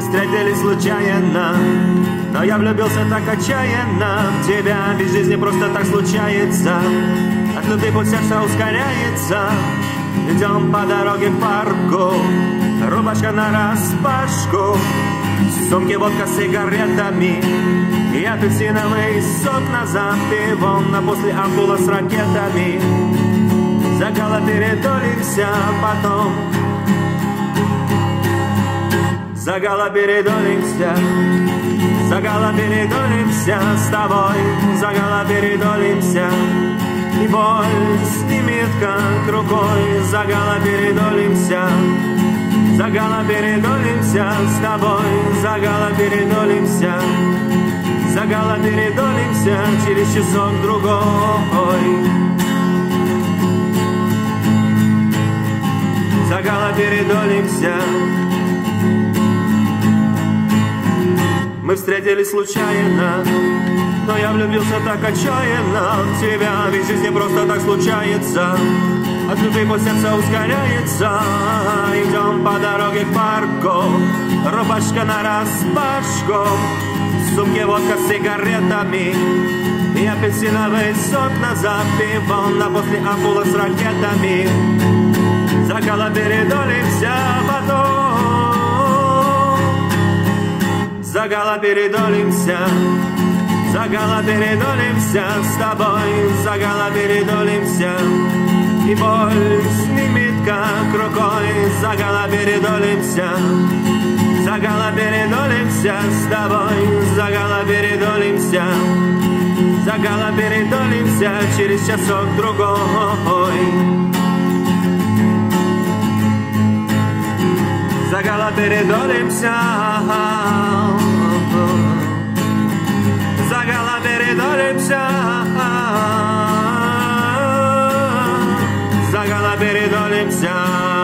встретились случайно Но я влюбился так отчаянно. В тебя без жизни просто так случается. От любви путь сердца ускоряется. Идем по дороге к парку Рубашка на распашку Сумки, водка с сигаретами И апельсиновый сок на запивон А после ампула с ракетами. Загала передолимся потом Загала передолимся Загала передолимся с тобой. Загала передолимся И боль снимет как рукой. Загала передолимся Загала передолимся с тобой. Загала передолимся Загала передолимся через часок другой. Загала передолимся встретились случайно Но я влюбился так отчаянно в тебя. Ведь в жизни просто так случается. От любви по сердце ускоряется. Идем по дороге к парку. Рубашка на распашку. В сумке водка с сигаретами. И апельсиновый сок на запивон А после ампула с ракетами. Закала передолимся потом Загала передолимся Загала передолимся с тобой. Загала передолимся И боль снимет как рукой. Загала передолимся Загала передолимся с тобой. Загала передолимся Загала передолимся через часок другой Загала передолимся Загала передолимся Загала передолимся